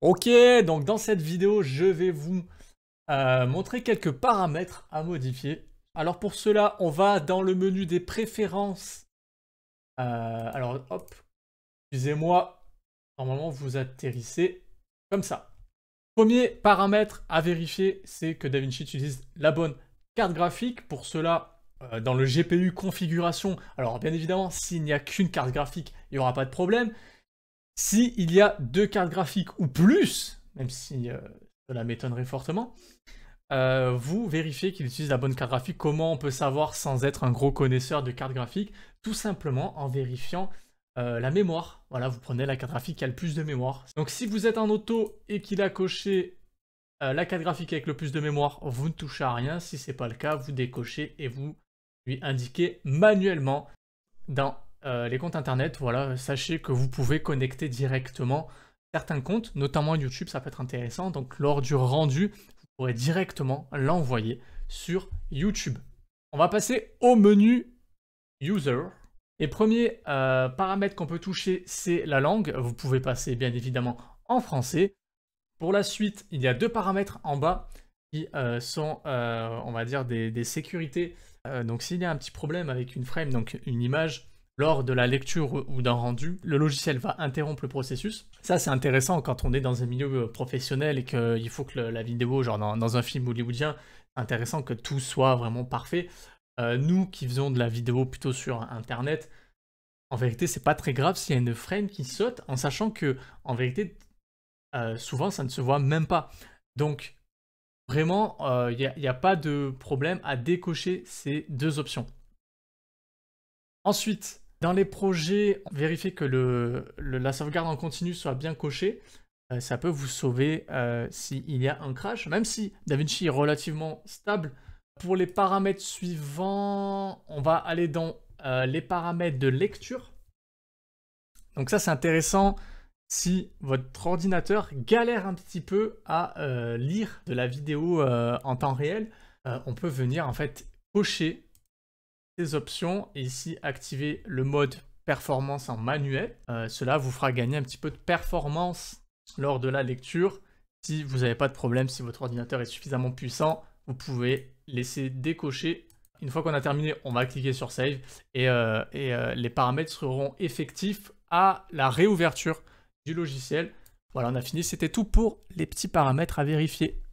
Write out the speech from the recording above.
Ok, donc dans cette vidéo, je vais vous euh, montrer quelques paramètres à modifier. Alors pour cela, on va dans le menu des préférences. Euh, alors hop, excusez-moi, normalement vous atterrissez comme ça. Premier paramètre à vérifier, c'est que DaVinci utilise la bonne carte graphique. Pour cela, euh, dans le GPU configuration, alors bien évidemment, s'il n'y a qu'une carte graphique, il n'y aura pas de problème. S'il y a deux cartes graphiques ou plus, même si euh, cela m'étonnerait fortement, euh, vous vérifiez qu'il utilise la bonne carte graphique. Comment on peut savoir sans être un gros connaisseur de cartes graphiques? Tout simplement en vérifiant la mémoire. Voilà, vous prenez la carte graphique qui a le plus de mémoire. Donc si vous êtes en auto et qu'il a coché la carte graphique avec le plus de mémoire, vous ne touchez à rien. Si ce n'est pas le cas, vous décochez et vous lui indiquer manuellement dans euh, les comptes internet. Voilà, sachez que vous pouvez connecter directement certains comptes, notamment YouTube, ça peut être intéressant. Donc lors du rendu, vous pourrez directement l'envoyer sur YouTube. On va passer au menu User. Et premier euh, paramètre qu'on peut toucher, c'est la langue. Vous pouvez passer bien évidemment en français. Pour la suite, il y a deux paramètres en bas qui euh, sont, on va dire, des, sécurités donc s'il y a un petit problème avec une frame, donc une image, lors de la lecture ou d'un rendu, le logiciel va interrompre le processus. Ça, c'est intéressant quand on est dans un milieu euh, professionnel et qu'il faut que la vidéo, genre dans, un film hollywoodien, intéressant que tout soit vraiment parfait. Euh, nous qui faisons de la vidéo plutôt sur Internet, en vérité, c'est pas très grave s'il y a une frame qui saute, en sachant que, en vérité, souvent, ça ne se voit même pas. Donc, Vraiment, il euh, n'y a, pas de problème à décocher ces deux options. Ensuite, dans les projets, vérifiez que la sauvegarde en continu soit bien cochée. Euh, ça peut vous sauver euh, s'il y a un crash, même si DaVinci est relativement stable. Pour les paramètres suivants, on va aller dans les paramètres de lecture. Donc ça, c'est intéressant si votre ordinateur galère un petit peu à euh, lire de la vidéo euh, en temps réel, euh, on peut venir en fait cocher ces options et ici activer le mode performance en manuel. cela vous fera gagner un petit peu de performance lors de la lecture. Si vous n'avez pas de problème, si votre ordinateur est suffisamment puissant, vous pouvez laisser décocher. Une fois qu'on a terminé, on va cliquer sur Save et, et les paramètres seront effectifs à la réouverture du logiciel. Voilà, on a fini. C'était tout pour les petits paramètres à vérifier.